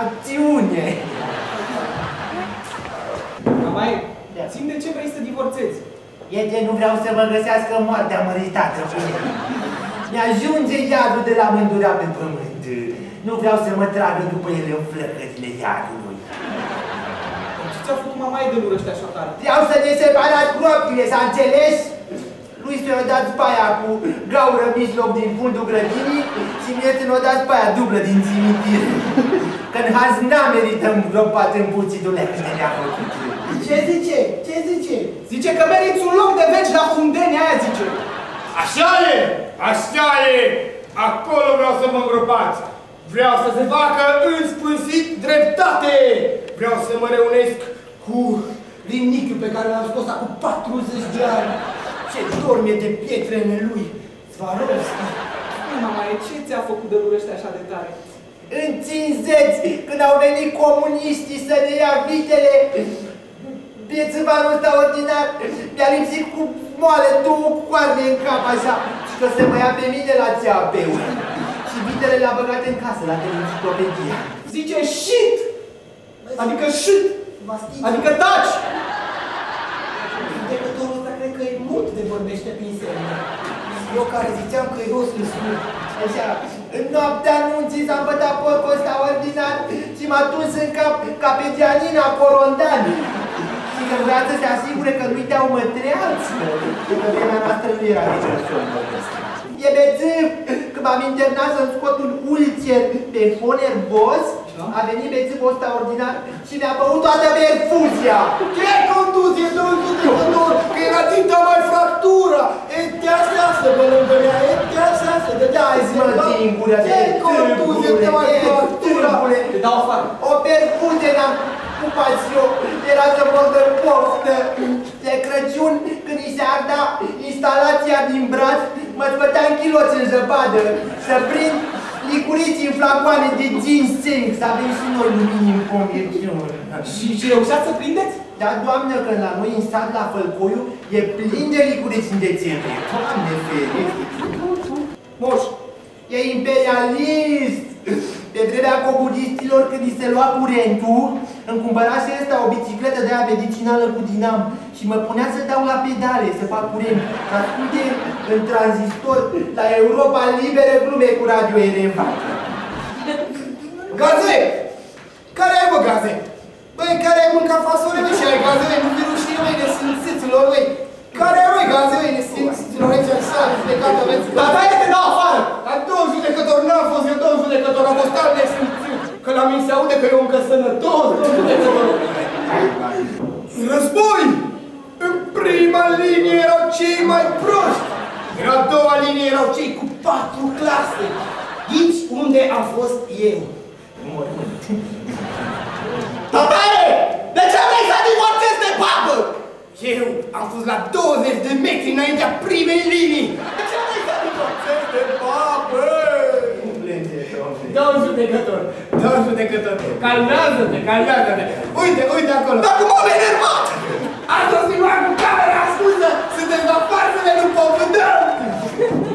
Acțiune! Mamaie, Da. țin de ce vrei să divorțezi? E de nu vreau să mă găsească moartea măritată. Mi-ajunge iadul de la mândurea pe pământ. Nu vreau să mă tragă după ele în flăcările iadului. Ce ți-a făcut mamaie de urăște așa tare? Vreau să ne separați gropile, s-a înțeles? Lui să-i dat paia cu gaură în mijloc din fundul grădinii și mie să-mi dat paia dublă din cimitir. Că în haz n-a merităm gropat în puții dulecă de ne-a făcut. Ce zice? Ce zice? Zice că meriți un loc de veci la fundeni, aia zice. Așa e! Așa e! Acolo vreau să mă îngropați! Vreau să se facă în sfârșit dreptate! Vreau să mă reunesc cu limnichiul pe care l-am scos acum 40 de ani. Ce dorme de pietrele lui, Swarovski. Nu, mamaie, ce ți-a făcut de urăște așa de tare? În 50, când au venit comuniștii să ne ia vitele, Piețăvarul ăsta ordinar mi-a lipsit cu moale două coarne în cap așa și că se mă ia pe mine la țeapeu. Și vitele le-a băgat în casă la enciclopedia. Zice shit! Adică shit! Vastine. Adică taci! Judecătorul ăsta cred că e mult de vorbește prin semne. Eu care ziceam că e rost în smurt. Așa, în noaptea anunții s-a împătat porcul ăsta ordinar și m-a tuns în cap ca pe Gianina Corondan. Și că vrea să se asigure că nu-i dau mătrealți. Că pe vremea noastră nu era nici somnul ăsta. E bețiv! Când m-am internat să-mi scot un ulcer pe fon nervos, a venit bețivul ăsta ordinar și mi-a băut toată perfuzia. Ce contuzie, zi mă, tingură de Ce contuzie te mai fractura! târgule. Te dau afară. O perfuze n-am cupat eu, era să mor de poftă. De Crăciun, când îi se arda instalația din braț, mă spăteam chiloți în zăpadă, să prind licuriți în flacoane de ginseng, să avem și noi lumini în comerciuri. Și ce reușeați să prindeți? Dar, doamnă, că la noi în sat, la Fălcoiu, e plin de licuriți în decembrie. Doamne ferește! Moș, E imperialist! Pe vremea comunistilor, când îi se lua curentul, îmi cumpărase ăsta o bicicletă de aia medicinală cu dinam și mă punea să dau la pedale, să fac curent. Ca asculte în tranzistor la Europa Liberă glume cu Radio Erevan. Gaze! Care ai, bă, gaze? Băi, care ai mâncat fasole, băi, și ai gaze, băi, nu vi rușine, băi, de simțiților, băi? Care ai, băi, gaze, băi, de simțiților, aici, în sală, judecat, aveți dar gaze? da, te dau afară! La două judecători n-am fost eu, două judecători, am fost al nesimțit. Că la mine se aude că eu încă sănătos, două judecători. În război, în prima linie erau cei mai proști. În a doua linie erau cei cu patru clase. Ghiți unde am fost eu. Mormânt. Tatare! De ce vrei să divorțezi de babă? Eu am fost la 20 de metri înaintea primei linii. De ce vrei să divorțezi de babă? Domn judecător, domn judecător, calmează-te, calmează-te. Uite, uite acolo. Dar